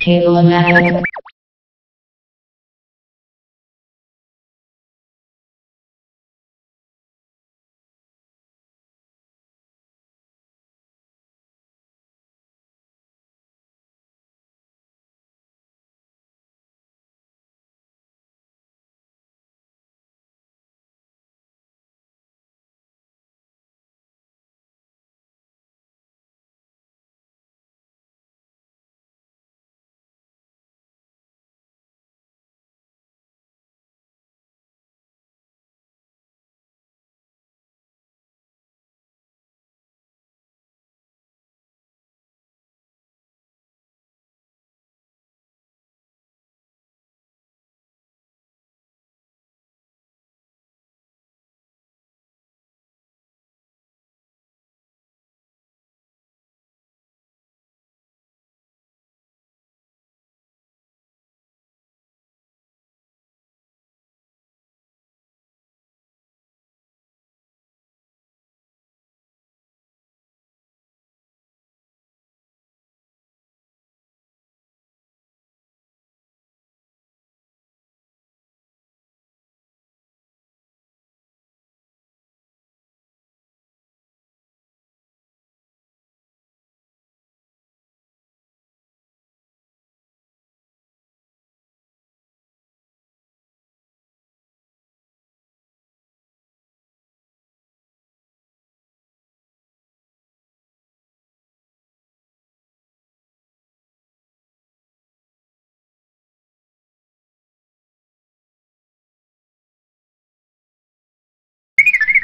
Table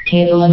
Table